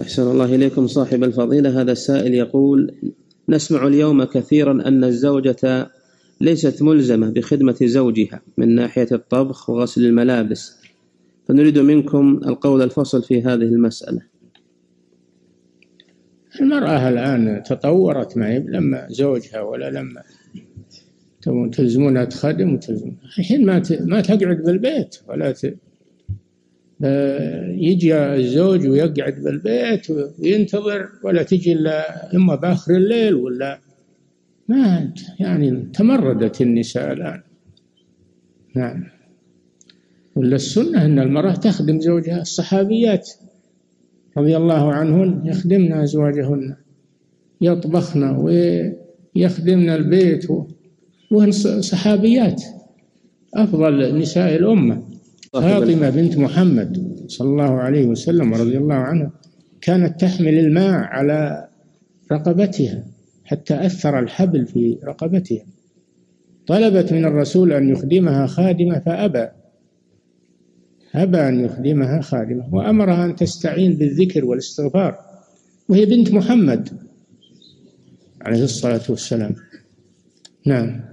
أحسن الله إليكم. صاحب الفضيلة هذا السائل يقول نسمع اليوم كثيرا أن الزوجة ليست ملزمة بخدمة زوجها من ناحية الطبخ وغسل الملابس. فنريد منكم القول الفصل في هذه المسألة. المرأة الآن تطورت ما لما زوجها ولا لما تلزمونها تخدم وتلزم الحين ما ما تقعد بالبيت ولا. يجي الزوج ويقعد بالبيت وينتظر ولا تجي إلا إما بآخر الليل ولا ما يعني تمردت النساء الآن. نعم. ولا السنة أن المرأة تخدم زوجها الصحابيات رضي الله عنهن يخدمن أزواجهن يطبخن ويخدمن البيت وهن صحابيات أفضل نساء الأمة. فاطمة بنت محمد صلى الله عليه وسلم ورضي الله عنها كانت تحمل الماء على رقبتها حتى أثر الحبل في رقبتها. طلبت من الرسول أن يخدمها خادمة فأبى أبى أن يخدمها خادمة وأمرها أن تستعين بالذكر والاستغفار وهي بنت محمد عليه الصلاة والسلام. نعم.